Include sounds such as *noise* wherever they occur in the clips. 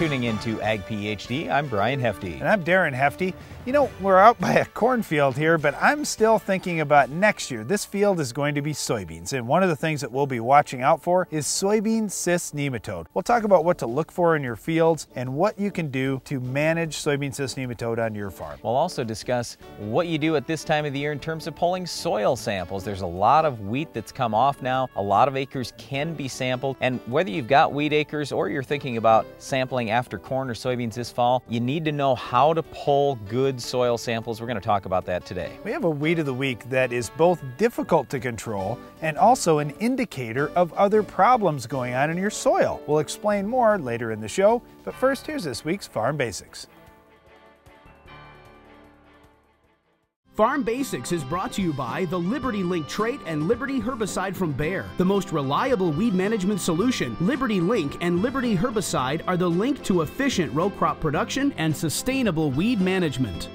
Tuning in to Ag PhD. I'm Brian Hefty. And I'm Darren Hefty. You know, we're out by a cornfield here, but I'm still thinking about next year. This field is going to be soybeans, and one of the things that we'll be watching out for is soybean cyst nematode. We'll talk about what to look for in your fields and what you can do to manage soybean cyst nematode on your farm. We'll also discuss what you do at this time of the year in terms of pulling soil samples. There's a lot of wheat that's come off now. A lot of acres can be sampled, and whether you've got wheat acres or you're thinking about sampling after corn or soybeans this fall, you need to know how to pull good soil samples. We're going to talk about that today. We have a weed of the week that is both difficult to control and also an indicator of other problems going on in your soil. We'll explain more later in the show, but first here's this week's Farm Basics. Farm Basics is brought to you by the Liberty Link trait and Liberty herbicide from Bayer. The most reliable weed management solution, Liberty Link and Liberty herbicide are the link to efficient row crop production and sustainable weed management.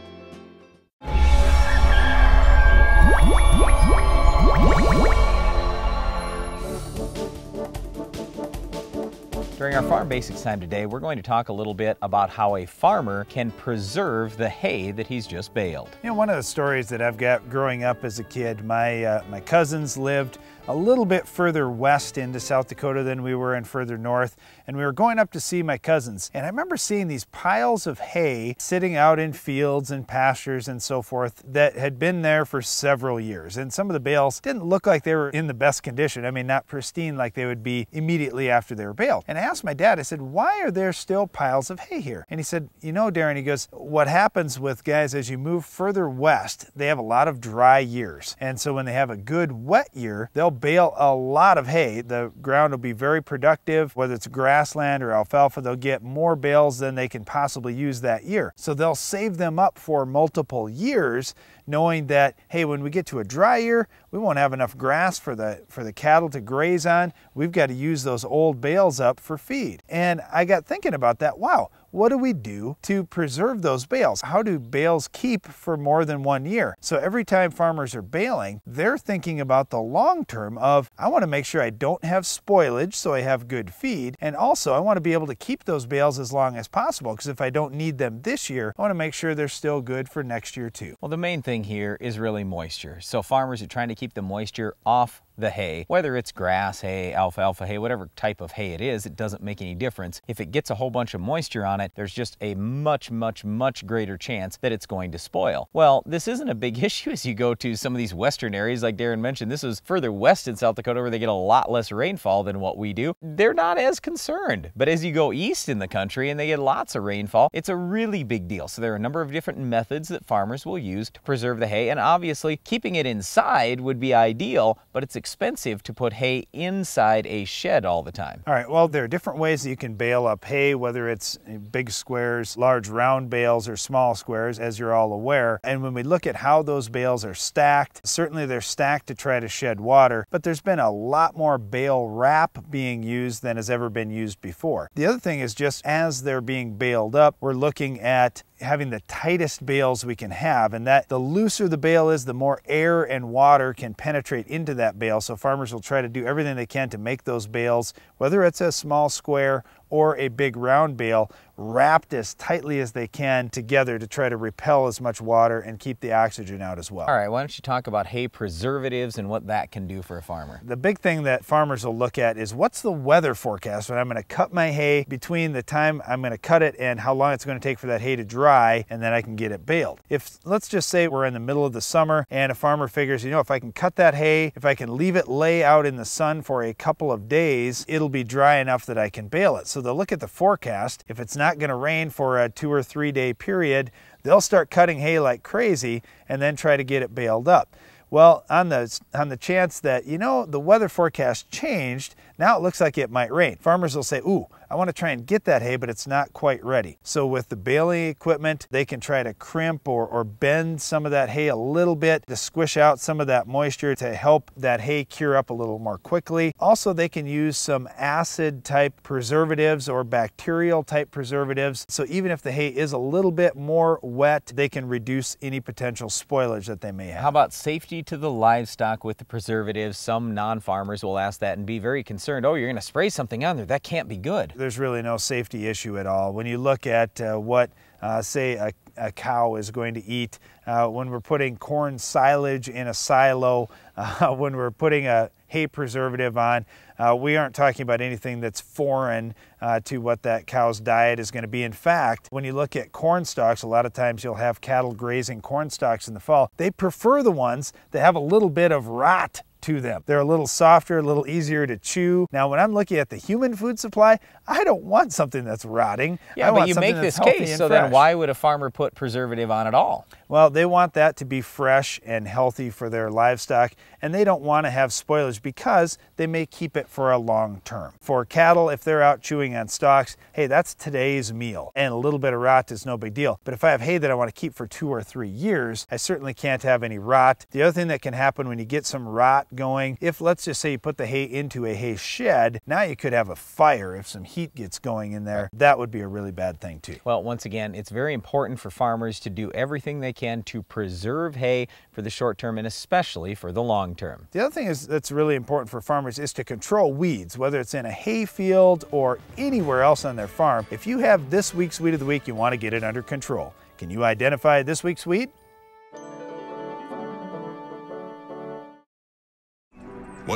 During our Farm Basics time today, we're going to talk a little bit about how a farmer can preserve the hay that he's just baled. You know, one of the stories that I've got growing up as a kid, my, uh, my cousins lived a little bit further west into South Dakota than we were and further north. And we were going up to see my cousins. And I remember seeing these piles of hay sitting out in fields and pastures and so forth that had been there for several years. And some of the bales didn't look like they were in the best condition. I mean, not pristine like they would be immediately after they were baled. And I asked my dad, I said, why are there still piles of hay here? And he said, you know, Darren, he goes, what happens with guys as you move further west, they have a lot of dry years. And so when they have a good wet year, they'll bale a lot of hay. The ground will be very productive, whether it's grassland or alfalfa, they'll get more bales than they can possibly use that year. So they'll save them up for multiple years knowing that hey when we get to a dry year we won't have enough grass for the for the cattle to graze on. We've got to use those old bales up for feed. And i got thinking about that. Wow what do we do to preserve those bales? How do bales keep for more than one year? So every time farmers are baling, they're thinking about the long term of, I want to make sure I don't have spoilage so I have good feed. And also I want to be able to keep those bales as long as possible because if I don't need them this year, I want to make sure they're still good for next year too. Well, the main thing here is really moisture. So farmers are trying to keep the moisture off the hay. Whether it's grass hay, alfalfa hay, whatever type of hay it is, it doesn't make any difference. If it gets a whole bunch of moisture on it, there's just a much, much, much greater chance that it's going to spoil. Well, this isn't a big *laughs* issue as you go to some of these western areas like Darren mentioned. This is further west in South Dakota where they get a lot less rainfall than what we do. They're not as concerned. But as you go east in the country and they get lots of rainfall, it's a really big deal. So there are a number of different methods that farmers will use to preserve the hay. And obviously keeping it inside would be ideal, but it's expensive to put hay inside a shed all the time. All right, well, there are different ways that you can bale up hay, whether it's big squares, large round bales, or small squares, as you're all aware. And when we look at how those bales are stacked, certainly they're stacked to try to shed water, but there's been a lot more bale wrap being used than has ever been used before. The other thing is just as they're being baled up, we're looking at having the tightest bales we can have and that the looser the bale is the more air and water can penetrate into that bale. So farmers will try to do everything they can to make those bales whether it's a small square or a big round bale wrapped as tightly as they can together to try to repel as much water and keep the oxygen out as well. All right, why don't you talk about hay preservatives and what that can do for a farmer? The big thing that farmers will look at is what's the weather forecast when I'm going to cut my hay between the time I'm going to cut it and how long it's going to take for that hay to dry and then I can get it baled. If let's just say we're in the middle of the summer and a farmer figures, you know, if I can cut that hay, if I can leave it lay out in the sun for a couple of days, it'll be dry enough that I can bale it. So they'll look at the forecast. If it's not going to rain for a two or three day period, they'll start cutting hay like crazy and then try to get it baled up. Well, on the, on the chance that, you know, the weather forecast changed, now it looks like it might rain. Farmers will say, ooh, I want to try and get that hay, but it's not quite ready. So with the baling equipment, they can try to crimp or, or bend some of that hay a little bit to squish out some of that moisture to help that hay cure up a little more quickly. Also, they can use some acid type preservatives or bacterial type preservatives. So even if the hay is a little bit more wet, they can reduce any potential spoilage that they may have. How about safety to the livestock with the preservatives? Some non-farmers will ask that and be very concerned concerned, oh, you're going to spray something on there. That can't be good. There's really no safety issue at all. When you look at uh, what, uh, say, a, a, cow is going to eat, uh, when we're putting corn silage in a silo, *laughs* uh, when we're putting a hay preservative on, uh, we aren't talking about anything that's foreign uh, to what that cow's diet is going to be. In fact, when you look at corn stalks, a lot of times you'll have cattle grazing corn stalks in the fall. They prefer the ones that have a little bit of rot to them. They're a little softer, a little easier to chew. Now, when I'm looking at the human food supply, I don't want something that's rotting. Yeah, I but you make this case, so fresh. then why would a farmer put preservative on at all? Well, they want that to be fresh and healthy for their livestock, and they don't want to have spoilage because they may keep it for a long term. For cattle, if they're out chewing on stalks, hey, that's today's meal, and a little bit of rot is no big deal. But if I have hay that I want to keep for two or three years, I certainly can't have any rot. The other thing that can happen when you get some rot going, if let's just say you put the hay into a hay shed, now you could have a fire if some heat gets going in there. That would be a really bad thing too. Well, once again, it's very important for farmers to do everything they can to preserve hay for the short term and especially for the long term. The other thing is that's really important for farmers is to control weeds, whether it's in a hay field or anywhere else on their farm. If you have this week's weed of the week, you want to get it under control. Can you identify this week's weed?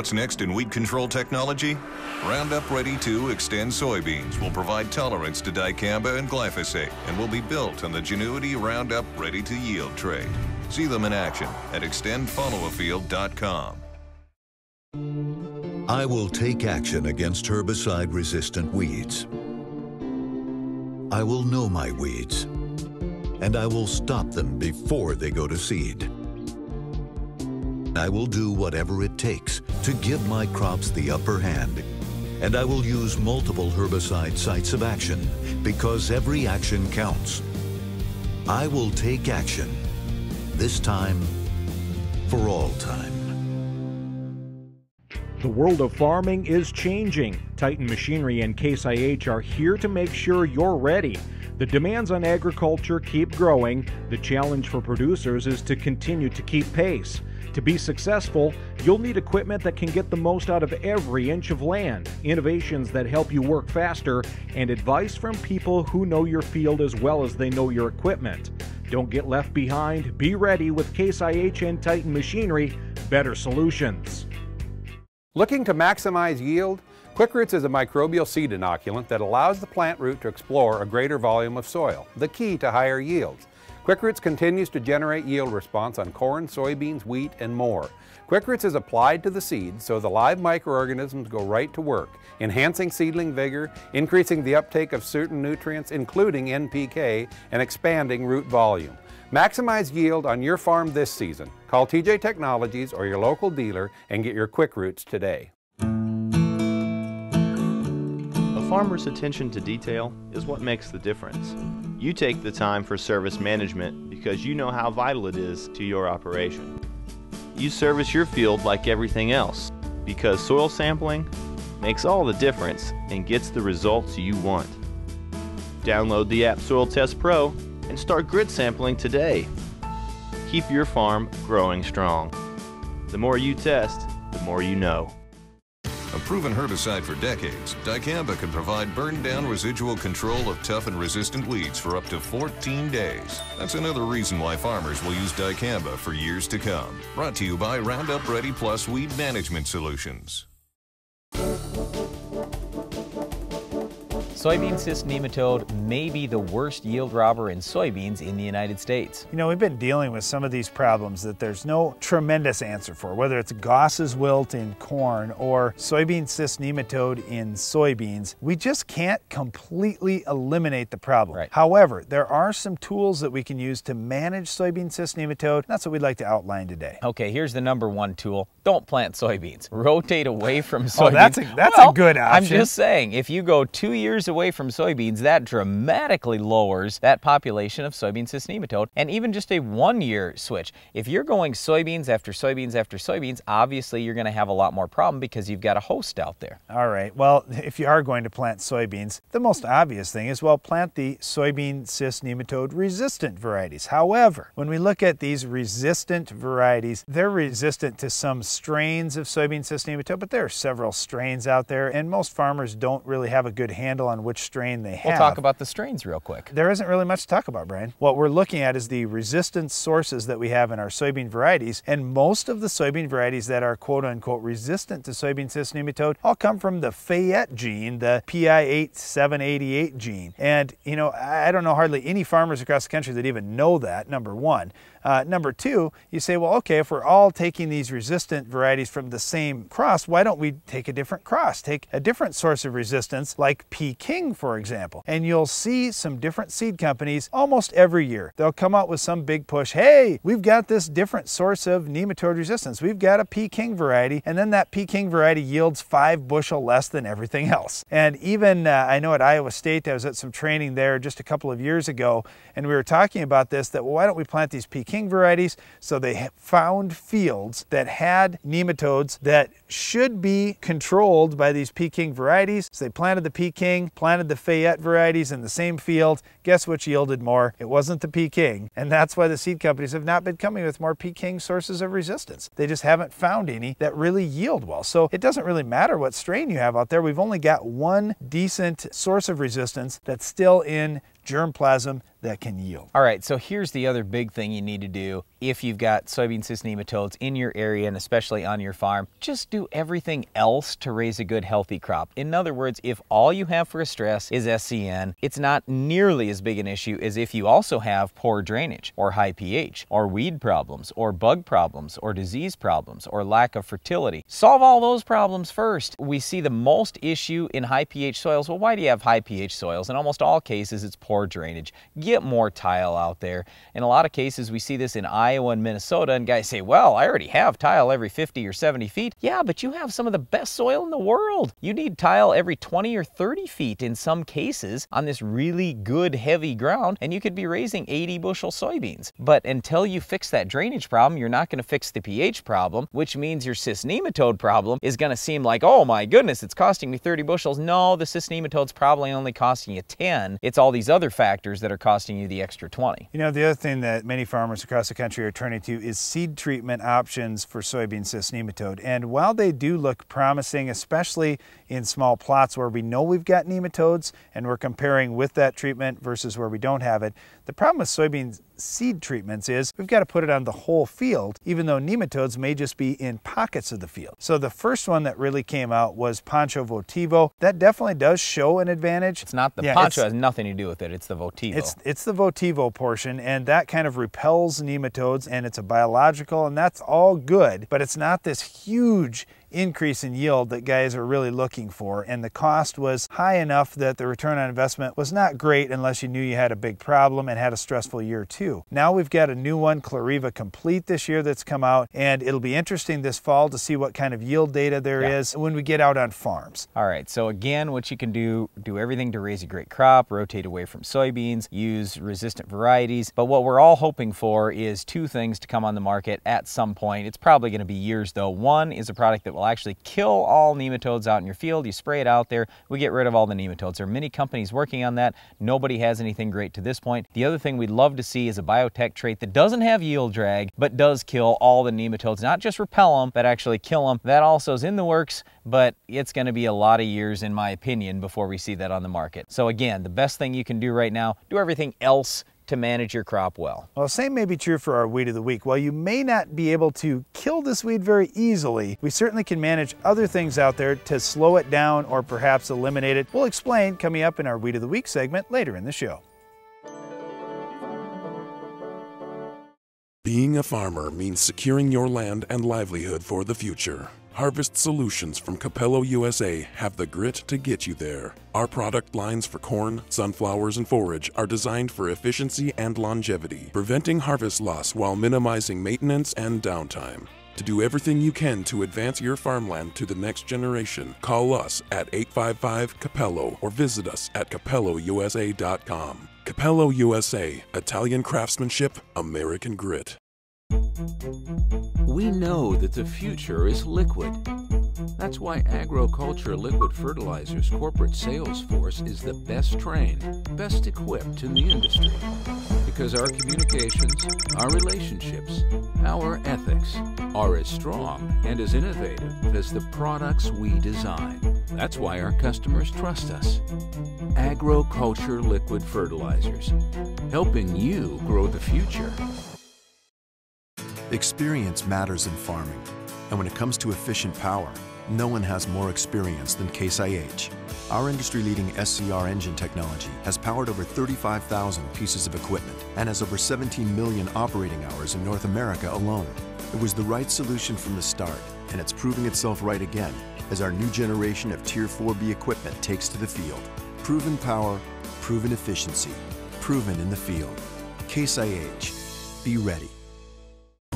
What's next in weed control technology? Roundup Ready 2 Extend soybeans will provide tolerance to dicamba and glyphosate and will be built on the Genuity Roundup Ready 2 Yield tray. See them in action at extendfollowafield.com. I will take action against herbicide-resistant weeds. I will know my weeds, and I will stop them before they go to seed. I will do whatever it takes to give my crops the upper hand. And I will use multiple herbicide sites of action because every action counts. I will take action, this time for all time. The world of farming is changing. Titan Machinery and Case IH are here to make sure you're ready. The demands on agriculture keep growing. The challenge for producers is to continue to keep pace. To be successful, you'll need equipment that can get the most out of every inch of land, innovations that help you work faster, and advice from people who know your field as well as they know your equipment. Don't get left behind. Be ready with Case IH and Titan Machinery. Better solutions. Looking to maximize yield? Quick Roots is a microbial seed inoculant that allows the plant root to explore a greater volume of soil, the key to higher yields. Quick Roots continues to generate yield response on corn, soybeans, wheat, and more. Quick Roots is applied to the seeds so the live microorganisms go right to work, enhancing seedling vigor, increasing the uptake of certain nutrients, including NPK, and expanding root volume. Maximize yield on your farm this season. Call TJ Technologies or your local dealer and get your Quick Roots today. A farmer's attention to detail is what makes the difference. You take the time for service management because you know how vital it is to your operation. You service your field like everything else because soil sampling makes all the difference and gets the results you want. Download the app Soil Test Pro and start grid sampling today. Keep your farm growing strong. The more you test, the more you know. A proven herbicide for decades, dicamba can provide burn down residual control of tough and resistant weeds for up to 14 days. That's another reason why farmers will use dicamba for years to come. Brought to you by Roundup Ready Plus Weed Management Solutions. Soybean cyst nematode may be the worst yield robber in soybeans in the United States. You know, we've been dealing with some of these problems that there's no tremendous answer for, whether it's Goss's wilt in corn or soybean cyst nematode in soybeans. We just can't completely eliminate the problem. Right. However, there are some tools that we can use to manage soybean cyst nematode. That's what we'd like to outline today. Okay, here's the number one tool. Don't plant soybeans. Rotate away from soybeans. *laughs* Oh, that's a- that's a Well, good I'm just saying, if you go two years away from soybeans, that dramatically lowers that population of soybean cyst nematode. And even just a one year switch. If you're going soybeans after soybeans after soybeans, obviously you're going to have a lot more problem because you've got a host out there. All right. Well, *laughs* if you are going to plant soybeans, the most obvious thing is well, plant the soybean cyst nematode resistant varieties. However, when we look at these resistant varieties, they're resistant to some strains of soybean cyst nematode, but there are several strains out there, and most farmers don't really have a good handle on which strain they have. We'll talk about the strains real quick. There isn't really much to talk about, Brian. What we're looking at is the resistance sources that we have in our soybean varieties, and most of the soybean varieties that are quote unquote resistant to soybean cyst nematode all come from the Fayette gene, the PI8788 gene. And, you know, I don't know hardly any farmers across the country that even know that, number one. Uh, number two, you say, well, okay, if we're all taking these resistant varieties from the same cross, why don't we take a different cross? Take a different source of resistance, like Peking, for example. And you'll see some different seed companies almost every year. They'll come out with some big push. Hey, we've got this different source of nematode resistance. We've got a Peking variety, and then that Peking variety yields five bushel less than everything else. And even uh, I know at Iowa State, I was at some training there just a couple of years ago, and we were talking about this that well, why don't we plant these Peking King varieties. So they found fields that had nematodes that should be controlled by these Peking varieties. So they planted the Peking, planted the Fayette varieties in the same field. Guess which yielded more? It wasn't the Peking. And that's why the seed companies have not been coming with more Peking sources of resistance. They just haven't found any that really yield well. So it doesn't really matter what strain you have out there. We've only got one decent source of resistance that's still in germplasm that can yield. All right, so here's the other big thing you need to do if you've got soybean cyst nematodes in your area and especially on your farm. Just do everything else to raise a good healthy crop. In other words, if all you have for a stress is SCN, it's not nearly as big an issue as if you also have poor drainage or high pH or weed problems or bug problems or disease problems or lack of fertility. Solve all those problems first. We see the most issue in high pH soils. Well, why do you have high pH soils? In almost all cases, it's poor drainage. Get more tile out there. In a lot of cases, we see this in Iowa and Minnesota, and guys say, well, I already have tile every 50 or 70 feet. Yeah, but you have some of the best soil in the world. You need tile every 20 or 30 feet in some cases on this really good heavy ground, and you could be raising 80 bushel soybeans. But until you fix that drainage problem, you're not going to fix the pH problem, which means your cyst nematode problem is going to seem like, oh my goodness, it's costing me 30 bushels. No, the cyst nematode's probably only costing you 10. It's all these other factors that are costing you the extra 20. You know, the other thing that many farmers across the country are turning to is seed treatment options for soybean cyst nematode. And while they do look promising, especially in small plots where we know we've got nematodes and we're comparing with that treatment versus where we don't have it, the problem with soybean seed treatments is we've got to put it on the whole field, even though nematodes may just be in pockets of the field. So the first one that really came out was Poncho Votivo. That definitely does show an advantage. It's not the yeah, Poncho has nothing to do with it. It's the Votivo. It's it's the Votivo portion, and that kind of repels nematodes, and it's a biological, and that's all good. But it's not this huge increase in yield that guys are really looking for. And the cost was high enough that the return on investment was not great unless you knew you had a big problem and had a stressful year too. Now we've got a new one, Clariva Complete this year that's come out and it'll be interesting this fall to see what kind of yield data there yeah. is when we get out on farms. All right, so again, what you can do, do everything to raise a great crop, rotate away from soybeans, use resistant varieties. But what we're all hoping for is two things to come on the market at some point. It's probably gonna be years though. One is a product that will will actually kill all nematodes out in your field. You spray it out there, we get rid of all the nematodes. There are many companies working on that. Nobody has anything great to this point. The other thing we'd love to see is a biotech trait that doesn't have yield drag, but does kill all the nematodes, not just repel them, but actually kill them. That also is in the works, but it's going to be a lot of years, in my opinion, before we see that on the market. So again, the best thing you can do right now, do everything else to manage your crop well. Well, same may be true for our weed of the week. While you may not be able to kill this weed very easily, we certainly can manage other things out there to slow it down or perhaps eliminate it. We'll explain coming up in our weed of the week segment later in the show. Being a farmer means securing your land and livelihood for the future. Harvest Solutions from Capello USA have the grit to get you there. Our product lines for corn, sunflowers, and forage are designed for efficiency and longevity, preventing harvest loss while minimizing maintenance and downtime. To do everything you can to advance your farmland to the next generation, call us at 855 Capello or visit us at capellousa.com. Capello USA, Italian craftsmanship, American grit. We know that the future is liquid. That's why Agro-Culture Liquid Fertilizers corporate sales force is the best trained, best equipped in the industry. Because our communications, our relationships, our ethics are as strong and as innovative as the products we design. That's why our customers trust us. Agro-Culture Liquid Fertilizers, helping you grow the future. Experience matters in farming, and when it comes to efficient power, no one has more experience than Case IH. Our industry-leading SCR engine technology has powered over 35,000 pieces of equipment and has over 17 million operating hours in North America alone. It was the right solution from the start, and it's proving itself right again as our new generation of Tier 4B equipment takes to the field. Proven power, proven efficiency, proven in the field. Case IH. Be ready.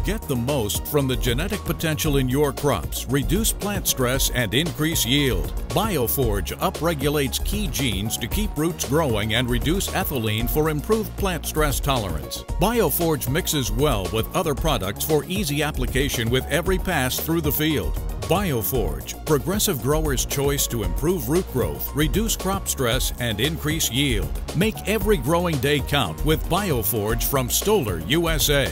Get the most from the genetic potential in your crops, reduce plant stress, and increase yield. Bioforge upregulates key genes to keep roots growing and reduce ethylene for improved plant stress tolerance. Bioforge mixes well with other products for easy application with every pass through the field. Bioforge, progressive growers' choice to improve root growth, reduce crop stress, and increase yield. Make every growing day count with Bioforge from Stoller, USA.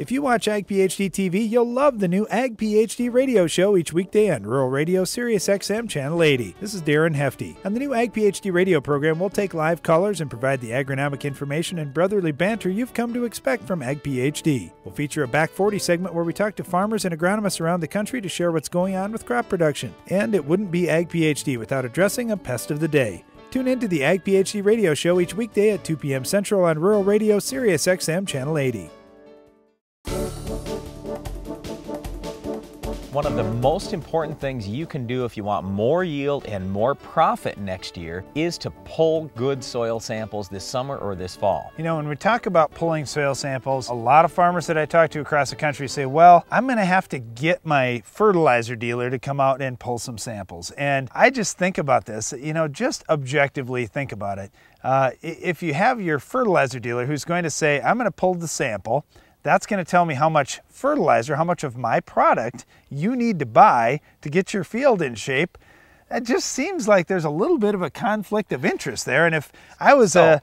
If you watch Ag PhD TV, you'll love the new Ag PhD radio show each weekday on Rural Radio Sirius XM Channel 80. This is Darren Hefty. On the new Ag PhD radio program, we'll take live callers and provide the agronomic information and brotherly banter you've come to expect from Ag PhD. We'll feature a Back 40 segment where we talk to farmers and agronomists around the country to share what's going on with crop production. And it wouldn't be Ag PhD without addressing a pest of the day. Tune in to the Ag PhD radio show each weekday at 2 p.m. Central on Rural Radio Sirius XM Channel 80. One of the most important things you can do if you want more yield and more profit next year is to pull good soil samples this summer or this fall. You know, when we talk about pulling soil samples, a lot of farmers that I talk to across the country say, well, I'm going to have to get my fertilizer dealer to come out and pull some samples. And I just think about this, you know, just objectively think about it. Uh, if you have your fertilizer dealer who's going to say, I'm going to pull the sample, that's going to tell me how much fertilizer, how much of my product you need to buy to get your field in shape. It just seems like there's a little bit of a conflict of interest there. And if I was so, a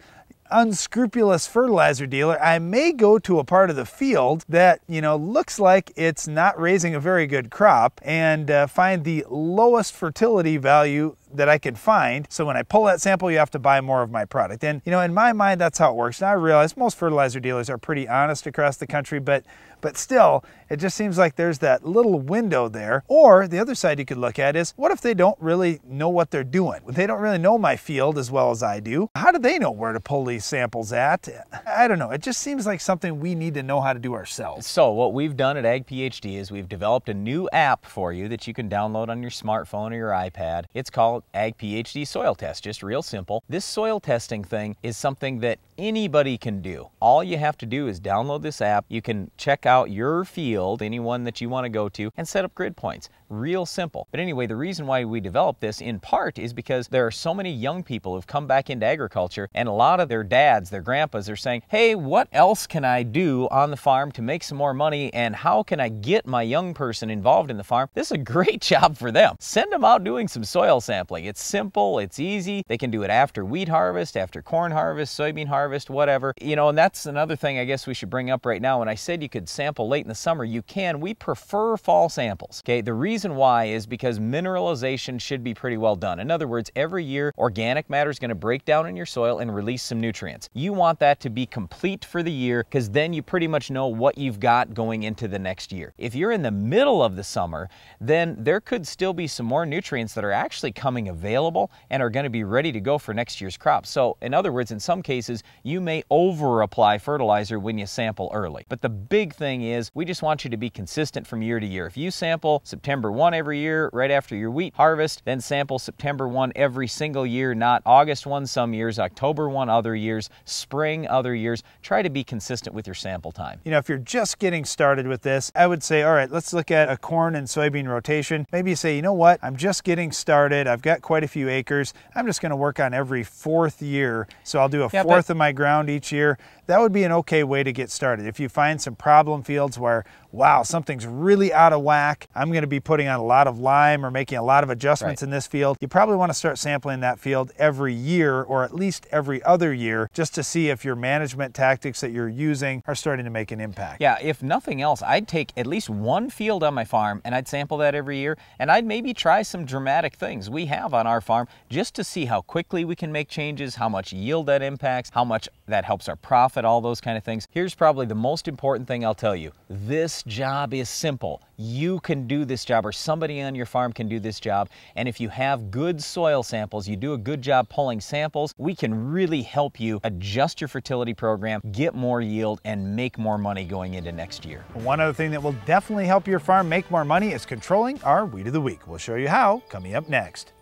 unscrupulous fertilizer dealer, I may go to a part of the field that, you know, looks like it's not raising a very good crop and uh, find the lowest fertility value that I could find. So when I pull that sample, you have to buy more of my product. And you know, in my mind, that's how it works. Now I realize most fertilizer dealers are pretty honest across the country, but but still, it just seems like there's that little window there. Or the other side you could look at is what if they don't really know what they're doing? They don't really know my field as well as I do. How do they know where to pull these samples at? I don't know. It just seems like something we need to know how to do ourselves. So what we've done at Ag PhD is we've developed a new app for you that you can download on your smartphone or your iPad. It's called Ag PhD Soil Test, just real simple. This soil testing thing is something that anybody can do. All you have to do is download this app. You can check out your field, anyone that you want to go to, and set up grid points. Real simple. But anyway, the reason why we developed this in part is because there are so many young people who've come back into agriculture and a lot of their dads, their grandpas are saying, hey, what else can I do on the farm to make some more money and how can I get my young person involved in the farm? This is a *laughs* great job for them. Send them out doing some soil sampling. It's simple, it's easy. They can do it after wheat harvest, after corn harvest, soybean harvest, whatever. You know, and that's another thing I guess we should bring up right now. When I said you could sample late in the summer, you can. We prefer fall samples. Okay, the reason why is because mineralization should be pretty well done. In other words, every year organic matter is going to break down in your soil and release some nutrients. You want that to be complete for the year because then you pretty much know what you've got going into the next year. If you're in the middle of the summer, then there could still be some more nutrients that are actually coming available and are going to be ready to go for next year's crop. So in other words, in some cases, you may over apply fertilizer when you sample early. But the big thing is we just want you to be consistent from year to year. If you sample September 1 every year right after your wheat harvest, then sample September 1 every single year, not August 1 some years, October 1 other years, spring other years. Try to be consistent with your sample time. You know, if you're just getting started with this, I would say, all right, let's look at a corn and soybean rotation. Maybe you say, you know what, I'm just getting started. I've got quite a few acres. I'm just going to work on every fourth year. So I'll do a Yeah, fourth of my ground each year. That would be an okay way to get started. If you find some problem fields where, wow, something's really out of whack, I'm going to be putting on a lot of lime or making a lot of adjustments Right. in this field, you probably want to start sampling that field every year or at least every other year just to see if your management tactics that you're using are starting to make an impact. Yeah, if nothing else, I'd take at least one field on my farm and I'd sample that every year and I'd maybe try some dramatic things we have on our farm just to see how quickly we can make changes, how much yield that impacts, how much that helps our profit, all those kind of things. Here's probably the most important thing I'll tell you. This job is simple. You can do this job or somebody on your farm can do this job. And if you have good soil samples, you do a good job pulling samples, we can really help you adjust your fertility program, get more yield, and make more money going into next year. One other thing that will definitely help your farm make more money is controlling our weed of the week. We'll show you how coming up next.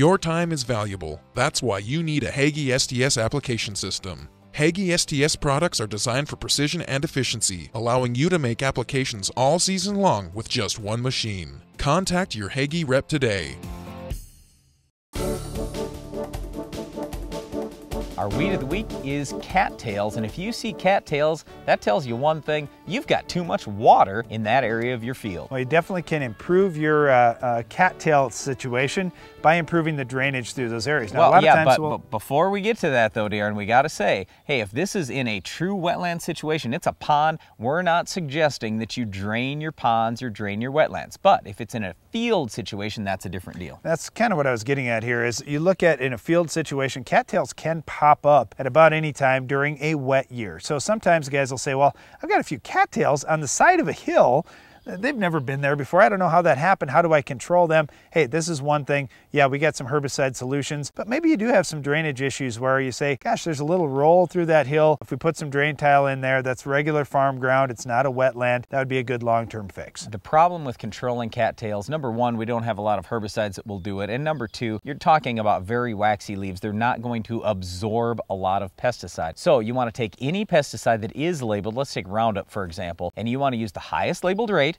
Your time is valuable. That's why you need a Hagie STS application system. Hagie STS products are designed for precision and efficiency, allowing you to make applications all season long with just one machine. Contact your Hagie rep today. Our weed of the week is cattails, and if you see cattails, that tells you one thing, you've got too much water in that area of your field. Well, you definitely can improve your uh, uh, cattail situation by improving the drainage through those areas. Now, a well, lot of yeah, times but, we'll, but before we get to that though, Darren, we got to say, hey, if this is in a true wetland situation, it's a pond, we're not suggesting that you drain your ponds or drain your wetlands. But if it's in a field situation, that's a different deal. That's kind of what I was getting at here is you look at in a field situation, cattails can pop up at about any time during a wet year. So sometimes guys will say, well, I've got a few cattails on the side of a hill. They've never been there before. I don't know how that happened. How do I control them? Hey, this is one thing. Yeah, we got some herbicide solutions, but maybe you do have some drainage issues where you say, gosh, there's a little roll through that hill. If we put some drain tile in there, that's regular farm ground. It's not a wetland. That would be a good long-term fix. The problem with controlling cattails, number one, we don't have a lot of herbicides that will do it. And number two, you're talking about very waxy leaves. They're not going to absorb a lot of pesticide. So you want to take any pesticide that is labeled, let's take Roundup for example, and you want to use the highest labeled rate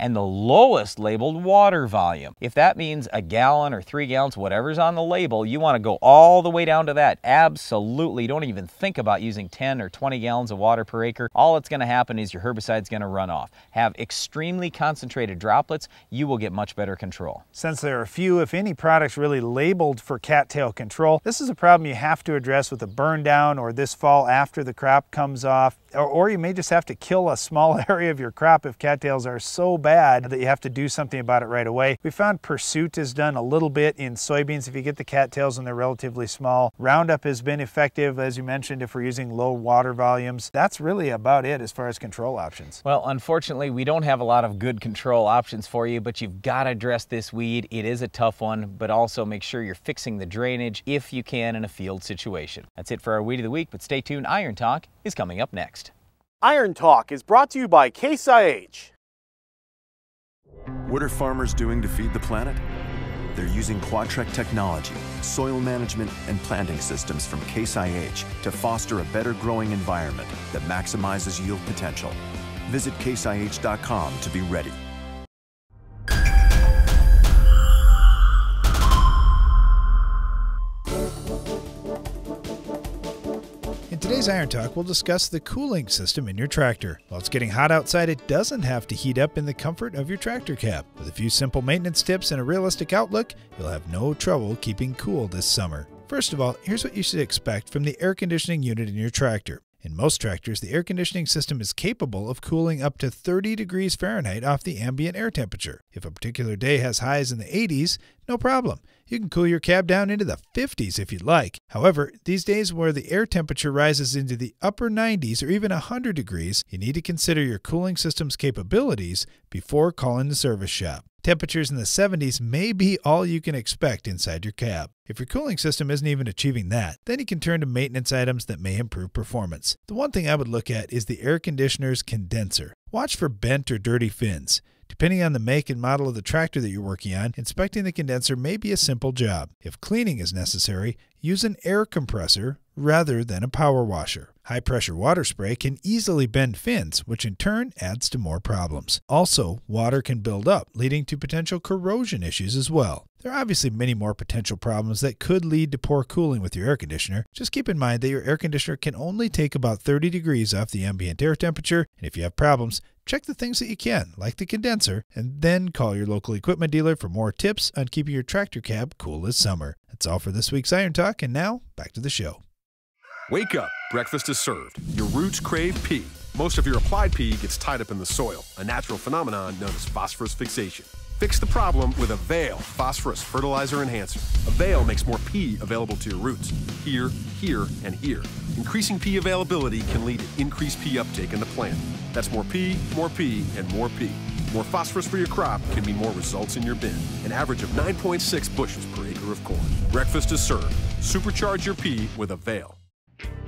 and the lowest labeled water volume. If that means a gallon or three gallons, whatever's on the label, you want to go all the way down to that. Absolutely. Don't even think about using 10 or 20 gallons of water per acre. All that's going to happen is your herbicide's going to run off. Have extremely concentrated droplets, you will get much better control. Since there are few, if any, products really labeled for cattail control, this is a problem you have to address with a burn down or this fall after the crop comes off. Or, or you may just have to kill a small *laughs* area of your crop if cattails are so bad that you have to do something about it right away. We found Pursuit has done a little bit in soybeans if you get the cattails and they're relatively small. Roundup has been effective, as you mentioned, if we're using low water volumes. That's really about it as far as control options. Well, unfortunately, we don't have a lot of good control options for you, but you've got to address this weed. It is a tough one, but also make sure you're fixing the drainage if you can in a field situation. That's it for our Weed of the Week, but stay tuned. Iron Talk is coming up next. Iron Talk is brought to you by Case IH. What are farmers doing to feed the planet? They're using Quadtrac technology, soil management, and planting systems from Case IH to foster a better growing environment that maximizes yield potential. Visit caseih.com to be ready. Today's Iron Talk, we'll discuss the cooling system in your tractor. While it's getting hot outside, it doesn't have to heat up in the comfort of your tractor cab. With a few simple maintenance tips and a realistic outlook, you'll have no trouble keeping cool this summer. First of all, here's what you should expect from the air conditioning unit in your tractor. In most tractors, the air conditioning system is capable of cooling up to 30 degrees Fahrenheit off the ambient air temperature. If a particular day has highs in the 80s, no problem. You can cool your cab down into the 50s if you'd like. However, these days where the air temperature rises into the upper 90s or even 100 degrees, you need to consider your cooling system's capabilities before calling the service shop. Temperatures in the 70s may be all you can expect inside your cab. If your cooling system isn't even achieving that, then you can turn to maintenance items that may improve performance. The one thing I would look at is the air conditioner's condenser. Watch for bent or dirty fins. Depending on the make and model of the tractor that you're working on, inspecting the condenser may be a simple job. If cleaning is necessary, use an air compressor rather than a power washer. High pressure water spray can easily bend fins, which in turn adds to more problems. Also, water can build up, leading to potential corrosion issues as well. There are obviously many more potential problems that could lead to poor cooling with your air conditioner. Just keep in mind that your air conditioner can only take about 30 degrees off the ambient air temperature, and if you have problems, check the things that you can, like the condenser, and then call your local equipment dealer for more tips on keeping your tractor cab cool this summer. That's all for this week's Iron Talk, and now back to the show. Wake up, breakfast is served. Your roots crave P. Most of your applied P gets tied up in the soil, a natural phenomenon known as phosphorus fixation. Fix the problem with a Avail Phosphorus Fertilizer Enhancer. A Avail makes more P available to your roots, here, here, and here. Increasing P availability can lead to increased P uptake in the plant. That's more P, more P, and more P. More phosphorus for your crop can mean more results in your bin. An average of 9.6 bushels per acre of corn. Breakfast is served. Supercharge your P with Avail.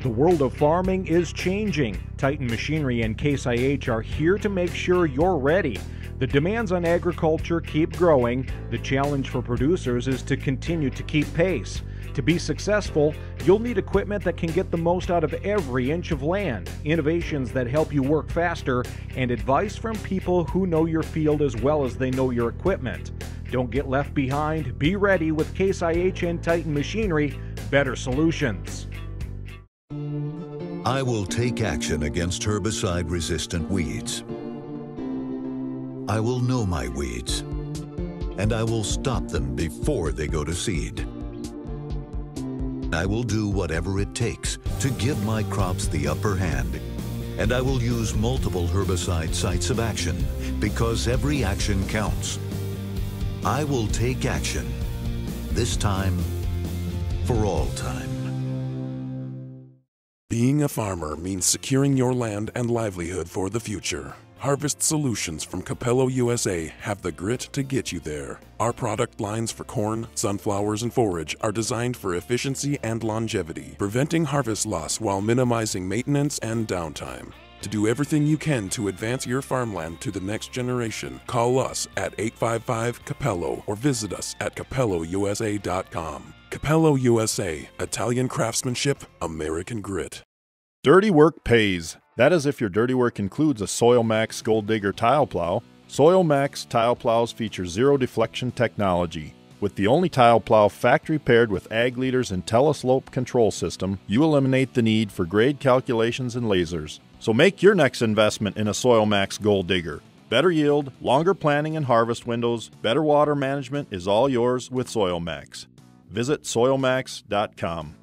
The world of farming is changing. Titan Machinery and Case IH are here to make sure you're ready. The demands on agriculture keep growing. The challenge for producers is to continue to keep pace. To be successful, you'll need equipment that can get the most out of every inch of land, innovations that help you work faster, and advice from people who know your field as well as they know your equipment. Don't get left behind. Be ready with Case IH and Titan Machinery. Better solutions. I will take action against herbicide resistant weeds. I will know my weeds, and I will stop them before they go to seed. I will do whatever it takes to give my crops the upper hand, and I will use multiple herbicide sites of action because every action counts. I will take action, this time for all time. Being a farmer means securing your land and livelihood for the future. Harvest Solutions from Capello USA have the grit to get you there. Our product lines for corn, sunflowers, and forage are designed for efficiency and longevity, preventing harvest loss while minimizing maintenance and downtime. To do everything you can to advance your farmland to the next generation, call us at 855 Capello or visit us at capellousa.com. Capello USA, Italian craftsmanship, American grit. Dirty work pays. That is if your dirty work includes a Soil Max Gold Digger tile plow. Soil Max tile plows feature zero deflection technology. With the only tile plow factory paired with Ag Leader's IntelliSlope control system, you eliminate the need for grade calculations and lasers. So make your next investment in a Soil Max Gold Digger. Better yield, longer planting and harvest windows, better water management is all yours with Soil Max. Visit soilmax.com.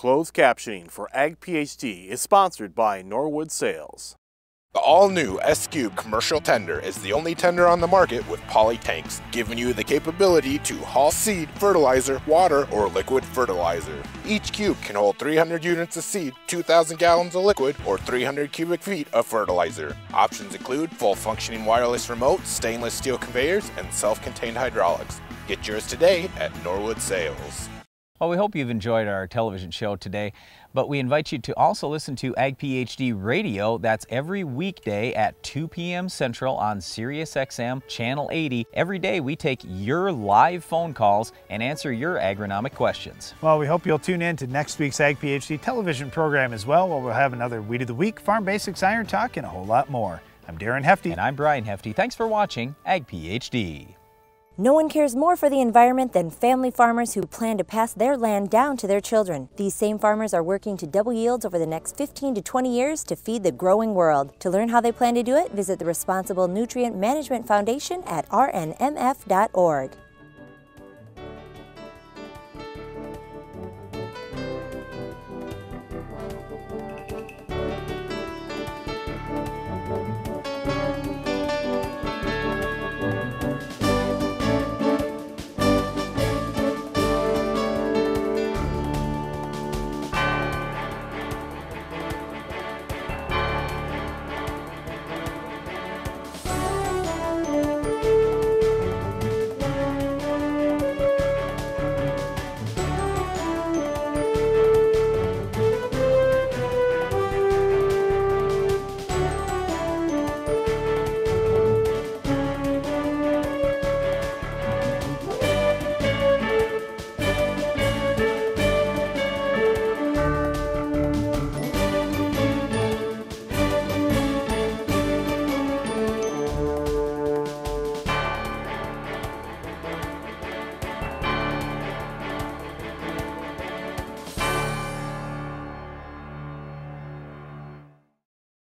Closed captioning for Ag PhD is sponsored by Norwood Sales. The all-new S-Cube commercial tender is the only tender on the market with poly tanks, giving you the capability to haul seed, fertilizer, water, or liquid fertilizer. Each cube can hold 300 units of seed, 2,000 gallons of liquid, or 300 cubic feet of fertilizer. Options include full functioning wireless remote, stainless steel conveyors, and self-contained hydraulics. Get yours today at Norwood Sales. Well, we hope you've enjoyed our television show today, but we invite you to also listen to Ag PhD Radio. That's every weekday at 2 p.m. Central on Sirius XM Channel 80. Every day we take your live phone calls and answer your agronomic questions. Well, we hope you'll tune in to next week's Ag PhD television program as well, where we'll have another Weed of the Week, Farm Basics Iron Talk, and a whole lot more. I'm Darren Hefty. And I'm Brian Hefty. Thanks for watching Ag PhD. No one cares more for the environment than family farmers who plan to pass their land down to their children. These same farmers are working to double yields over the next 15 to 20 years to feed the growing world. To learn how they plan to do it, visit the Responsible Nutrient Management Foundation at rnmf.org.